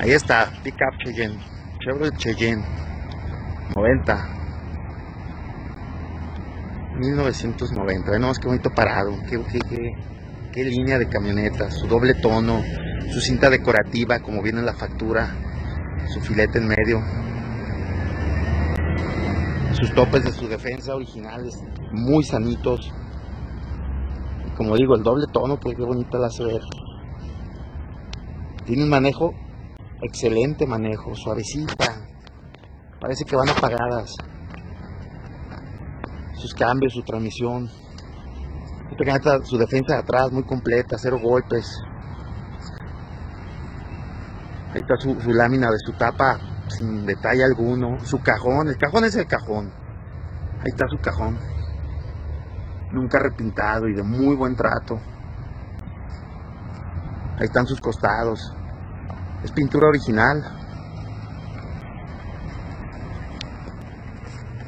Ahí está, Pickup Cheyenne. Chevrolet Cheyenne. 90. 1990. Ve nomás qué bonito parado. Qué, qué, qué, línea de camioneta. Su doble tono. Su cinta decorativa, como viene en la factura. Su filete en medio. Sus topes de su defensa originales. Muy sanitos. Como digo, el doble tono, pues qué bonita la hace ver. Tiene un manejo excelente manejo, suavecita. Parece que van apagadas. Sus cambios, su transmisión. Su defensa de atrás muy completa, cero golpes. Ahí está su, lámina de su tapa sin detalle alguno. Su cajón, el cajón es el cajón. Ahí está su cajón. Nunca repintado y de muy buen trato. Ahí están sus costados. Es pintura original.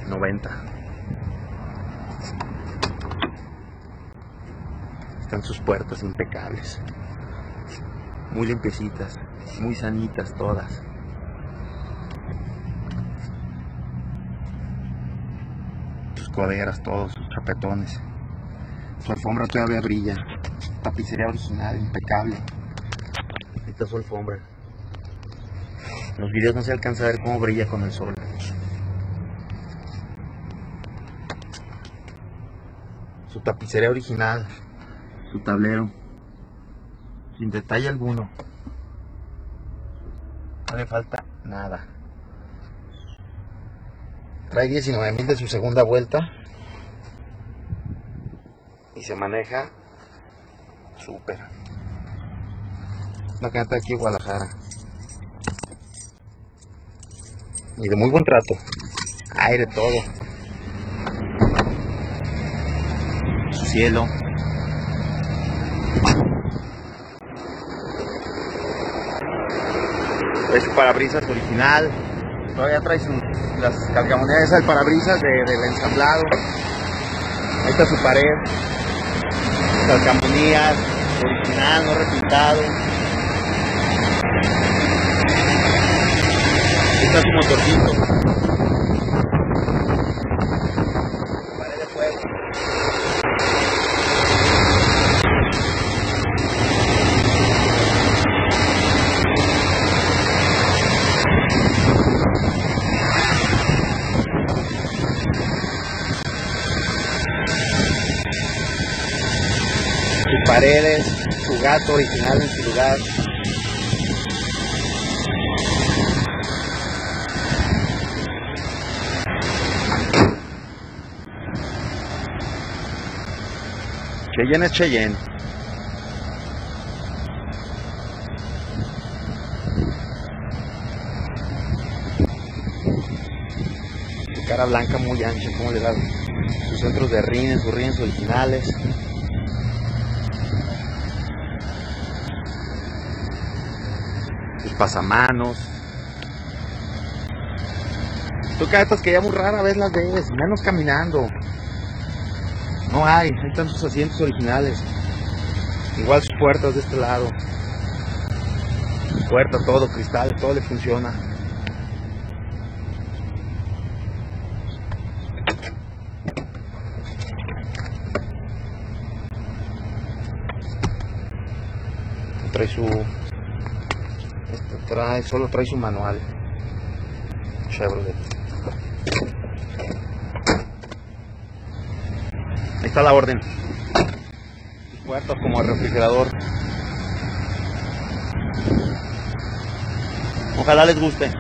90. Están sus puertas impecables. Muy limpiecitas, muy sanitas todas. Sus coderas, todos, sus chapetones. Su alfombra todavía brilla. Tapicería original, impecable. Ahí está su alfombra. Los videos no se alcanza a ver cómo brilla con el sol. Su tapicería original, su tablero, sin detalle alguno. No le falta nada. Trae 19.000 de su segunda vuelta y se maneja súper. Una canta aquí en Guadalajara. Y de muy buen trato. Aire, todo. Su cielo. Es su parabrisas original. Todavía trae las calcamonedas del parabrisas de, del ensamblado. Ahí está su pared. Calcamonías original, no repintado. Ahí está su motorcito. Sus paredes, su gato original en su lugar. Cheyenne es Cheyenne. Su cara blanca muy ancha, como le da sus centros de rines, sus rines originales. sus pasamanos. Tú caretas que ya muy rara vez las ves, menos caminando. No hay, están sus asientos originales. Igual sus puertas de este lado. Puerta, todo, cristal, todo le funciona. Trae su este trae, solo trae su manual. Chevrolet. Ahí está la orden. Puertas como el refrigerador. Ojalá les guste.